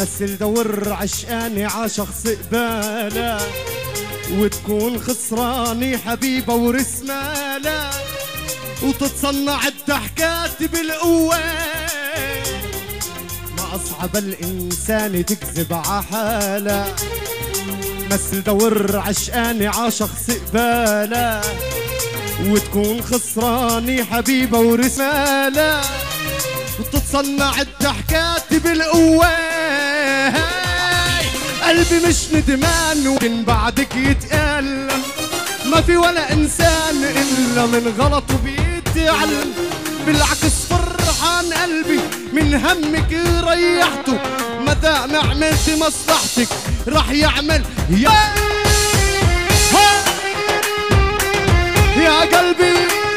مثل دور عشقاني عاشق استقبالك وتكون خسراني حبيبة ورسمالك وتتصنع الضحكات بالقوة. ما أصعب الإنسان تكذب عحالة مثل دور عشقاني عاشق استقبالك وتكون خسراني حبيبة ورسالة وتتصنع الضحكات بالقوة. قلبي مش ندمان ومن بعدك يتقال. ما في ولا إنسان إلا من غلطه بيتعلم بالعكس فرحان قلبي من همك ريحته. ما دام عملت مصلحتك راح يعمل يا قلبي.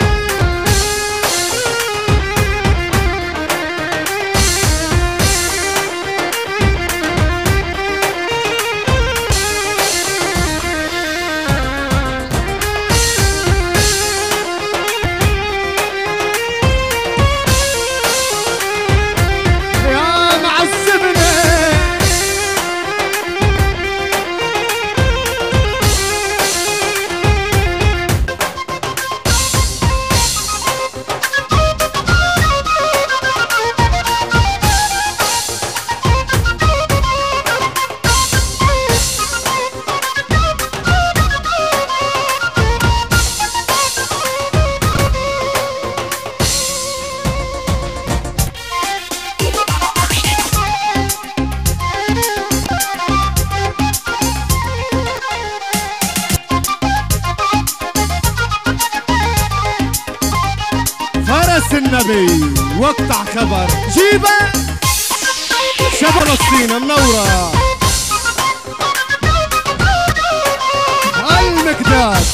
النبي واقطع خبر. جيبه شبه فلسطين منورة المقداد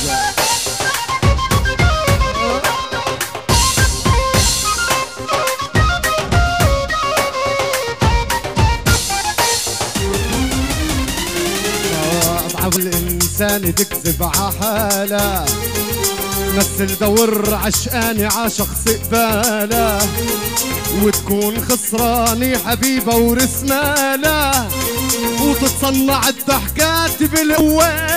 أصعب الإنسان تكذب عحاله مثل دور عشقاني عاشق استقباله وتكون خسراني حبيبة ورسماله وتتصنع الضحكات بالقوة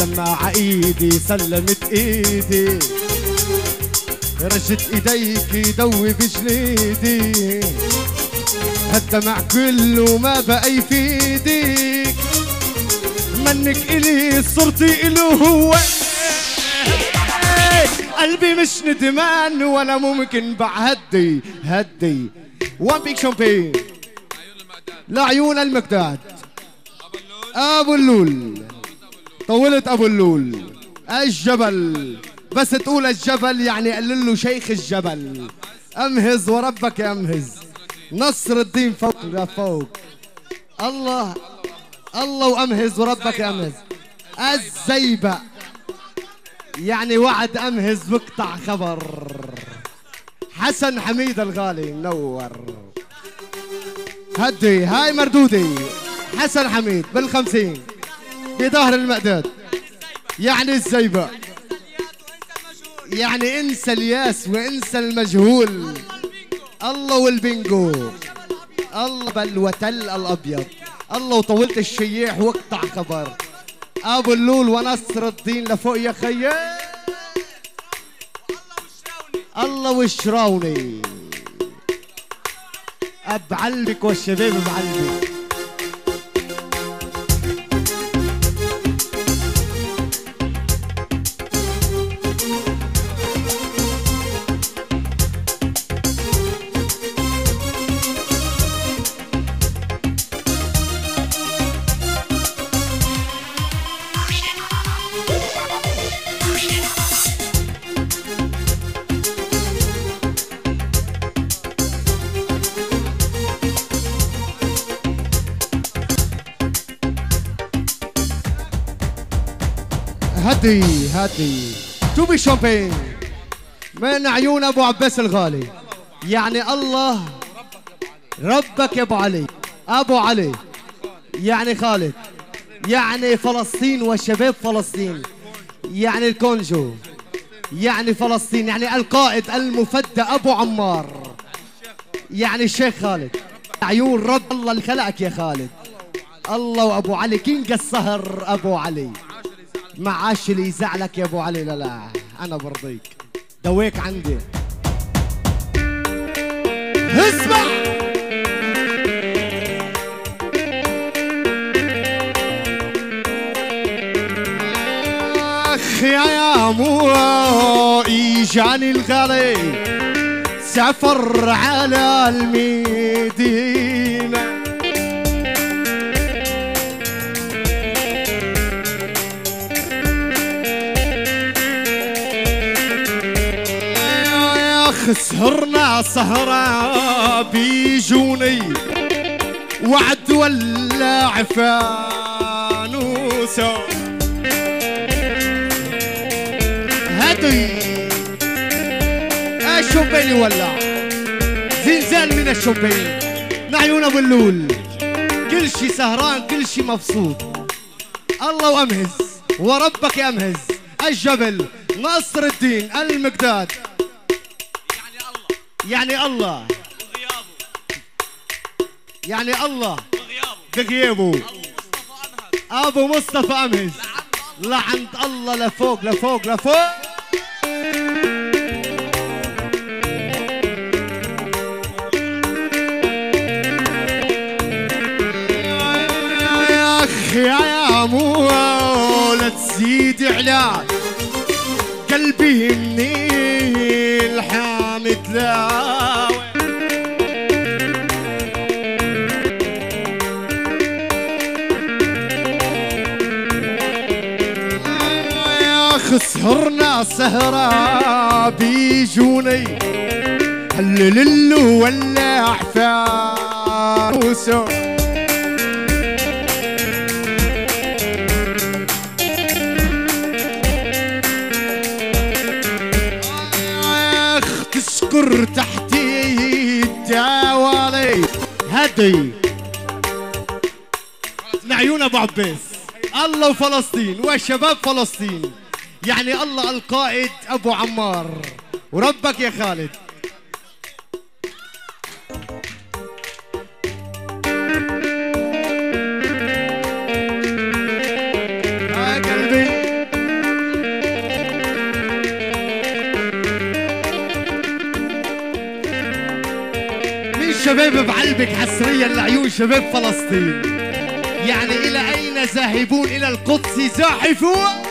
لما عايدي سلمت إيدي رجت إيديك دوي بجليدي هالدمع كله ما بقى يفيدك منك إلي صرتي إله هو قلبي مش ندمان ولا ممكن بعهدي هدي. وان بيك شامبين لعيون المقداد. أبو اللول. طولت أبو اللول. الجبل. بس تقول الجبل يعني قلل له شيخ الجبل. أمهز وربك امهز نصر الدين فوق فوق. الله. الله وأمهز وربك امهز الزيبق. يعني وعد امهز بقطع خبر. حسن حميد الغالي منور. هدي هاي مردودي. حسن حميد بالخمسين بظهر المعداد يعني الزيبق يعني انسى الياس وانسى المجهول. الله والبنجو. الله بالوتل الأبيض. الله وطولت الشياح واقطع خبر. أبو اللول ونصر الدين لفوق يا خيي. الله وشراوني بعلبك والشباب بعلبك هدي هدي توبي شامبين من عيون أبو عباس الغالي. يعني الله ربك يا أبو علي. أبو علي. يعني خالد. يعني فلسطين وشباب فلسطين. يعني الكونجو. يعني فلسطين. يعني القائد المفدى أبو عمار. يعني الشيخ خالد. عيون رب الله اللي خلقك يا خالد. الله وأبو علي. king السهر أبو علي. معاش اللي يزعلك يا أبو علي. لا لا أنا برضيك. دويك عندي. اسمع! أخ يا يا مو اجاني الغالي. سافر على المدينة سهرنا سهرة بيجوني وعد ولع فانوسه هدي الشوبين يولع زنزان من الشوبين نعيون أبو اللول. كل شي سهران كل شي مبسوط. الله وامهز وربك يمهز الجبل نصر الدين المقداد. يعني الله. يعني الله. بغيابه أبو. مصطفى أمهز. لعند الله لفوق لفوق لفوق. يا أخي يا مو لا تزيد على قلبي سهرنا سهرة بيجوني هلل ولع فانوسه آخ تشكر تحتي الدوالي. هدي لعيون أبو عباس. الله وفلسطين وشباب فلسطين. يعني الله القائد أبو عمار. وربك يا خالد. شباب بعلبك حصريا لعيون شباب فلسطين؟ يعني إلى أين ذاهبون؟ إلى القدس زاحفون؟